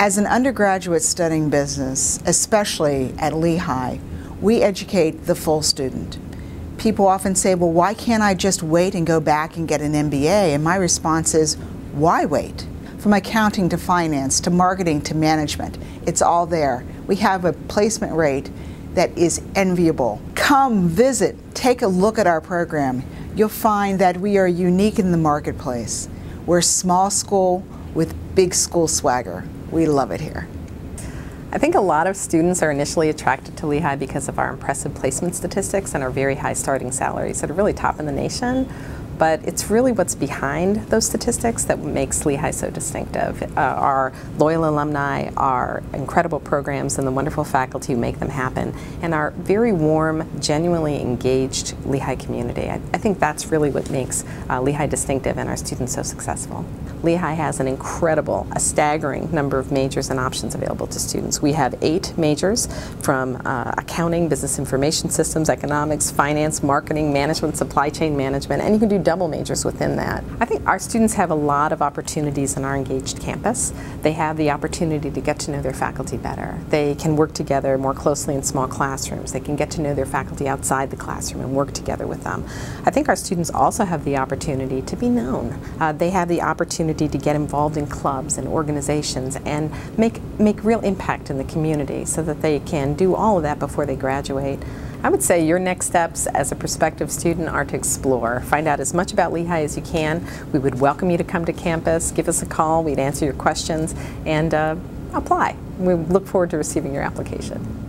As an undergraduate studying business, especially at Lehigh, we educate the full student. People often say, well, why can't I just wait and go back and get an MBA? And my response is, why wait? From accounting to finance to marketing to management, it's all there. We have a placement rate that is enviable. Come visit, take a look at our program. You'll find that we are unique in the marketplace. We're a small school with big school swagger. We love it here. I think a lot of students are initially attracted to Lehigh because of our impressive placement statistics and our very high starting salaries that are really top in the nation but it's really what's behind those statistics that makes Lehigh so distinctive. Uh, our loyal alumni, our incredible programs, and the wonderful faculty who make them happen, and our very warm, genuinely engaged Lehigh community. I, I think that's really what makes uh, Lehigh distinctive and our students so successful. Lehigh has an incredible, a staggering number of majors and options available to students. We have eight majors from uh, accounting, business information systems, economics, finance, marketing, management, supply chain management, and you can do double majors within that. I think our students have a lot of opportunities in our engaged campus. They have the opportunity to get to know their faculty better. They can work together more closely in small classrooms. They can get to know their faculty outside the classroom and work together with them. I think our students also have the opportunity to be known. Uh, they have the opportunity to get involved in clubs and organizations and make, make real impact in the community so that they can do all of that before they graduate. I would say your next steps as a prospective student are to explore. Find out as much about Lehigh as you can. We would welcome you to come to campus. Give us a call. We'd answer your questions and uh, apply. We look forward to receiving your application.